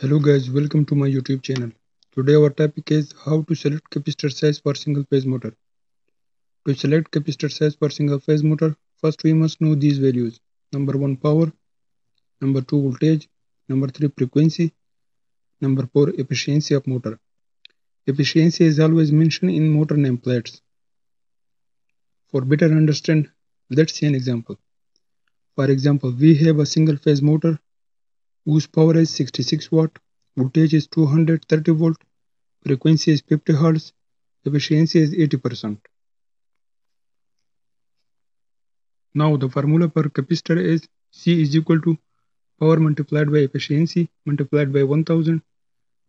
Hello guys, welcome to my YouTube channel. Today our topic is how to select capacitor size for single phase motor. To select capacitor size for single phase motor, first we must know these values. Number 1 power, number 2 voltage, number 3 frequency, number 4 efficiency of motor. Efficiency is always mentioned in motor nameplates. For better understand, let's see an example. For example, we have a single phase motor whose power is 66 watt, voltage is 230 volt, frequency is 50 Hz, efficiency is 80%. Now the formula for capacitor is C is equal to power multiplied by efficiency multiplied by 1000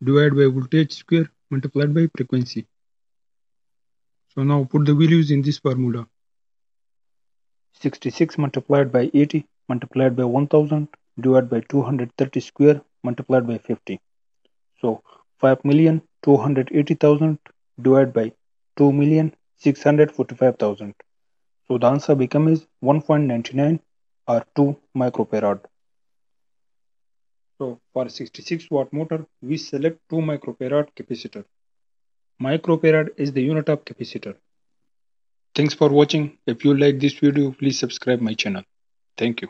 divided by voltage square multiplied by frequency. So now put the values in this formula. 66 multiplied by 80 multiplied by 1000 divided by 230 square multiplied by 50. So 5,280,000 divided by 2,645,000. So the answer becomes 1.99 or 2 microfarad. So for 66 watt motor, we select 2 microfarad capacitor. Microfarad is the unit of capacitor. Thanks for watching. If you like this video, please subscribe my channel. Thank you.